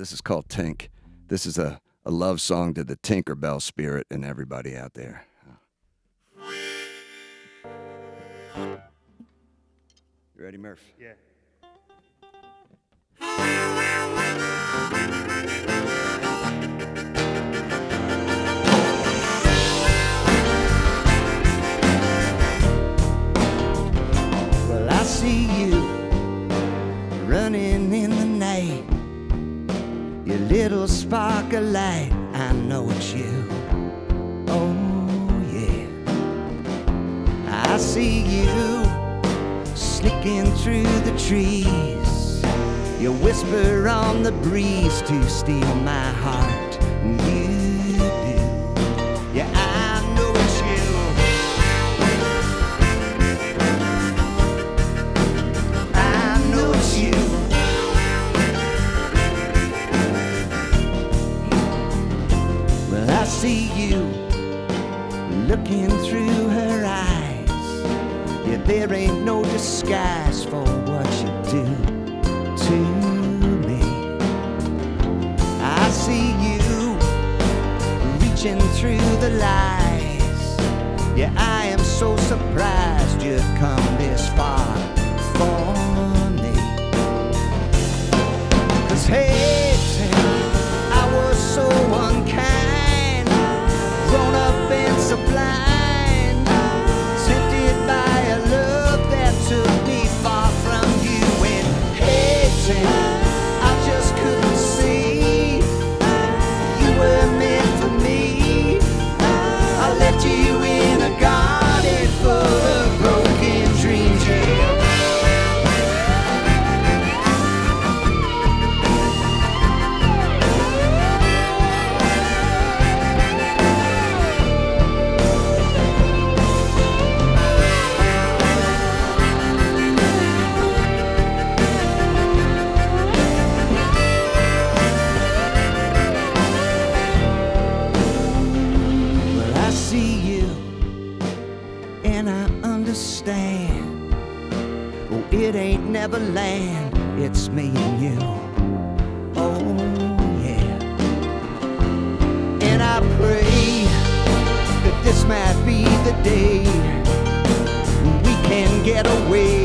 this is called Tink. This is a, a love song to the Tinkerbell spirit and everybody out there. You ready, Murph? Yeah. Little spark of light, I know it's you. Oh, yeah. I see you sneaking through the trees. You whisper on the breeze to steal my heart. You I see you looking through her eyes. Yeah, there ain't no disguise for what you do to me. I see you reaching through the lies. Yeah, I am so surprised you've come this far understand. Oh, it ain't Neverland, it's me and you. Oh, yeah. And I pray that this might be the day we can get away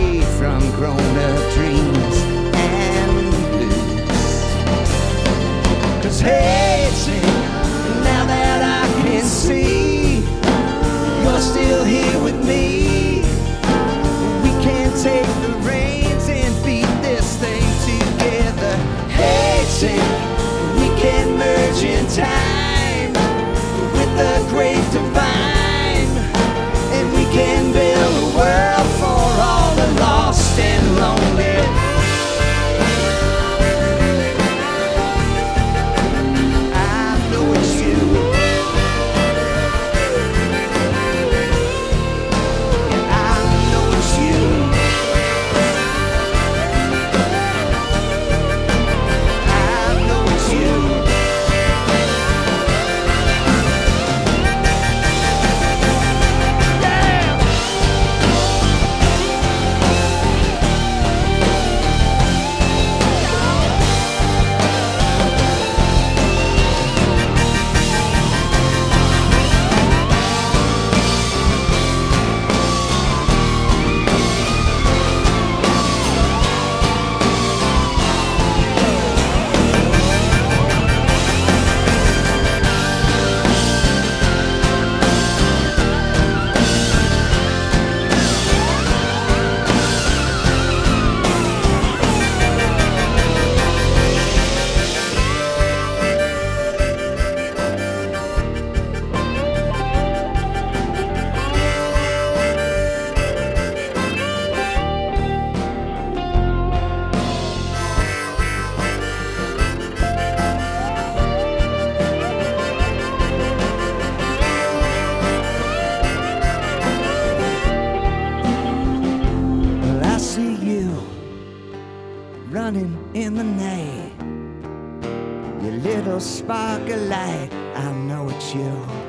take the reins and beat this thing together. Hey, Tim, we can merge in time in the night. Your little spark of light, I know it's you.